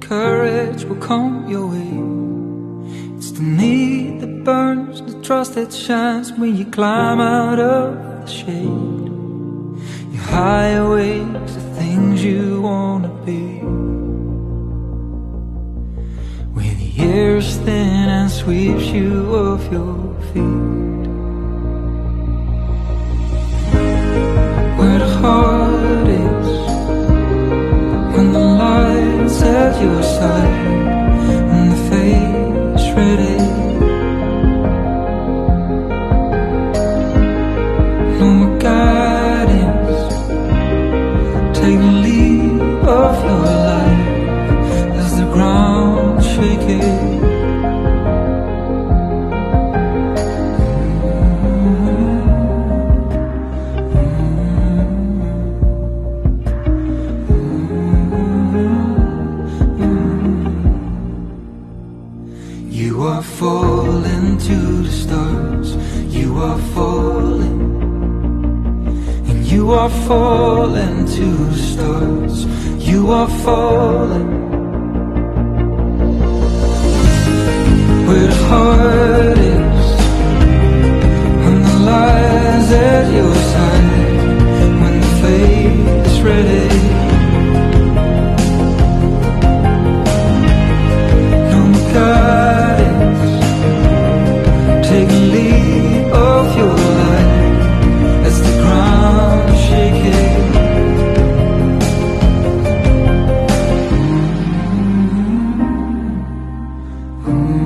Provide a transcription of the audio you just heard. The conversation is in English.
courage will come your way. It's the need that burns, the trust that shines when you climb out of the shade. Your high awakes the things you wanna be. When the air's thin and sweeps you off your feet. The lead of your life as the ground shaking. You are falling to the stars. You are falling. You are falling to stars. You are falling Where the heart is And the lies at your side. Mm-hmm.